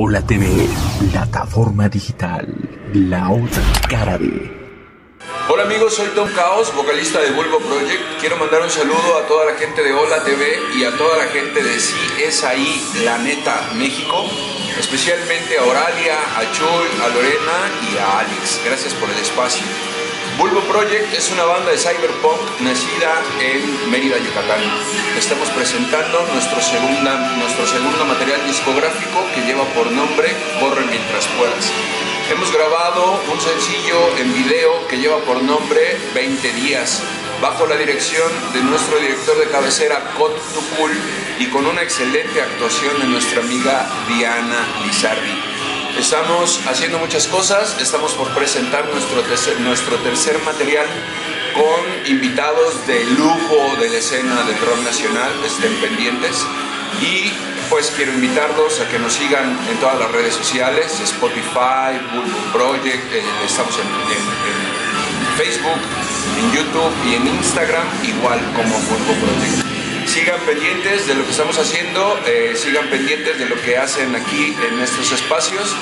Hola TV, plataforma digital, la otra cara de... Hola amigos, soy Tom Caos, vocalista de Bulbo Project. Quiero mandar un saludo a toda la gente de Hola TV y a toda la gente de Sí es ahí, la neta, México. Especialmente a Oralia, a Chul, a Lorena y a Alex. Gracias por el espacio. Bulbo Project es una banda de cyberpunk nacida en Mérida, Yucatán. Estamos presentando nuestro, segunda, nuestro segundo material discográfico que lleva por nombre Corre mientras puedas. Hemos grabado un sencillo en video que lleva por nombre 20 días, bajo la dirección de nuestro director de cabecera, Kot Tukul, y con una excelente actuación de nuestra amiga Diana Lizardi. Estamos haciendo muchas cosas, estamos por presentar nuestro tercer, nuestro tercer material con invitados de lujo de la escena del rock nacional, estén pendientes. Y pues quiero invitarlos a que nos sigan en todas las redes sociales, Spotify, Bulbo Project, eh, estamos en, Facebook, en YouTube y en Instagram, igual como Bulbo Project sigan pendientes de lo que estamos haciendo, eh, sigan pendientes de lo que hacen aquí en estos espacios.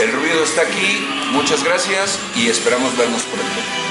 El ruido está aquí, muchas gracias y esperamos vernos pronto.